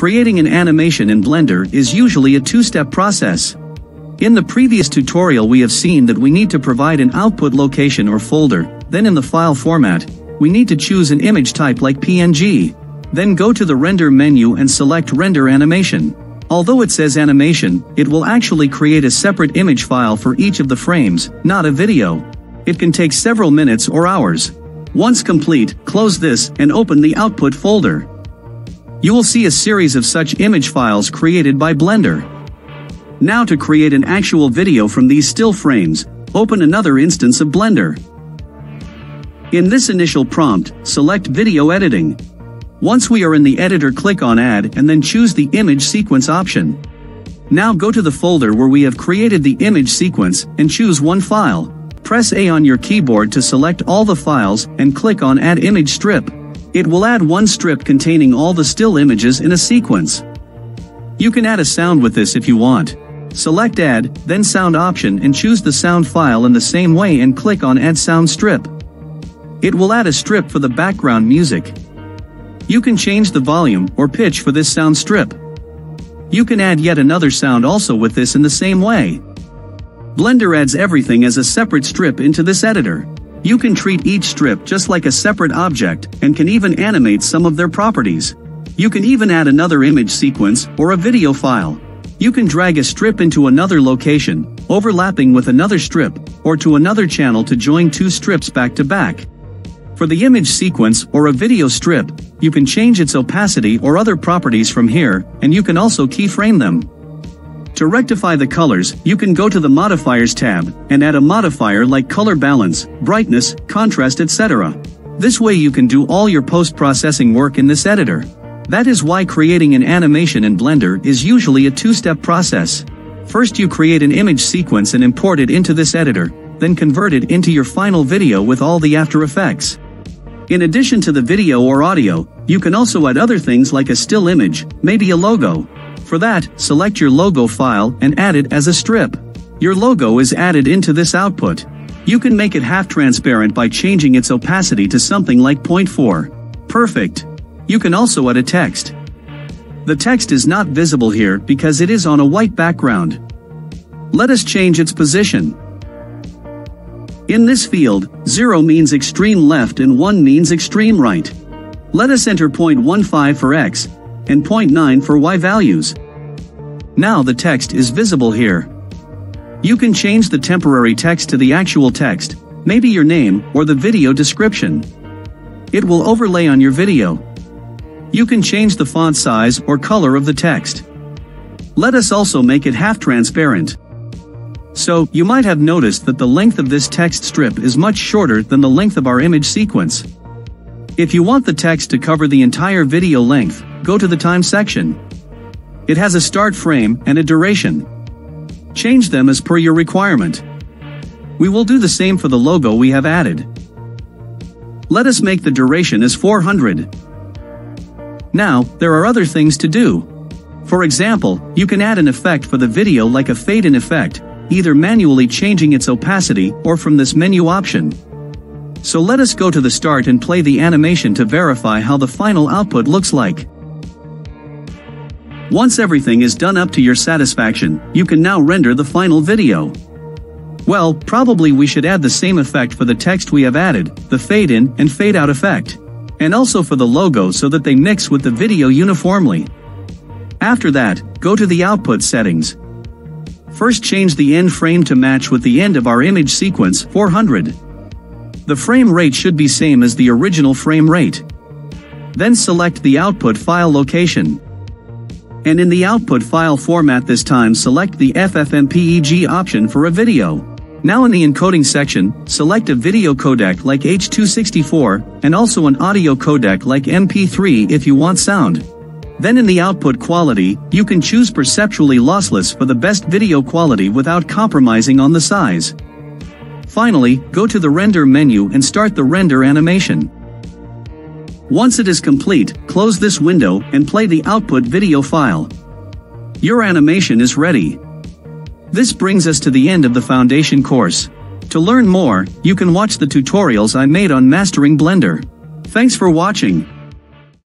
Creating an animation in Blender is usually a two-step process. In the previous tutorial we have seen that we need to provide an output location or folder, then in the file format, we need to choose an image type like PNG. Then go to the render menu and select render animation. Although it says animation, it will actually create a separate image file for each of the frames, not a video. It can take several minutes or hours. Once complete, close this and open the output folder. You will see a series of such image files created by Blender. Now to create an actual video from these still frames, open another instance of Blender. In this initial prompt, select Video Editing. Once we are in the editor click on Add and then choose the Image Sequence option. Now go to the folder where we have created the image sequence and choose one file. Press A on your keyboard to select all the files and click on Add Image Strip. It will add one strip containing all the still images in a sequence. You can add a sound with this if you want. Select Add, then Sound option and choose the sound file in the same way and click on Add Sound Strip. It will add a strip for the background music. You can change the volume or pitch for this sound strip. You can add yet another sound also with this in the same way. Blender adds everything as a separate strip into this editor. You can treat each strip just like a separate object and can even animate some of their properties. You can even add another image sequence or a video file. You can drag a strip into another location, overlapping with another strip, or to another channel to join two strips back to back. For the image sequence or a video strip, you can change its opacity or other properties from here, and you can also keyframe them. To rectify the colors, you can go to the Modifiers tab and add a modifier like color balance, brightness, contrast etc. This way you can do all your post-processing work in this editor. That is why creating an animation in Blender is usually a two-step process. First you create an image sequence and import it into this editor, then convert it into your final video with all the After Effects. In addition to the video or audio, you can also add other things like a still image, maybe a logo. For that, select your logo file and add it as a strip. Your logo is added into this output. You can make it half transparent by changing its opacity to something like 0.4. Perfect. You can also add a text. The text is not visible here because it is on a white background. Let us change its position. In this field, 0 means extreme left and 1 means extreme right. Let us enter 0.15 for x, and 0.9 for y values. Now the text is visible here. You can change the temporary text to the actual text, maybe your name or the video description. It will overlay on your video. You can change the font size or color of the text. Let us also make it half transparent. So, you might have noticed that the length of this text strip is much shorter than the length of our image sequence. If you want the text to cover the entire video length, go to the time section. It has a start frame and a duration. Change them as per your requirement. We will do the same for the logo we have added. Let us make the duration as 400. Now, there are other things to do. For example, you can add an effect for the video like a fade-in effect, either manually changing its opacity or from this menu option. So let us go to the start and play the animation to verify how the final output looks like. Once everything is done up to your satisfaction, you can now render the final video. Well, probably we should add the same effect for the text we have added, the fade in and fade out effect and also for the logo so that they mix with the video uniformly. After that, go to the output settings. First change the end frame to match with the end of our image sequence 400. The frame rate should be same as the original frame rate. Then select the output file location. And in the output file format this time select the FFmpeg option for a video. Now in the encoding section, select a video codec like H264, and also an audio codec like MP3 if you want sound. Then in the output quality, you can choose perceptually lossless for the best video quality without compromising on the size. Finally, go to the render menu and start the render animation. Once it is complete, close this window and play the output video file. Your animation is ready. This brings us to the end of the foundation course. To learn more, you can watch the tutorials I made on mastering Blender. Thanks for watching.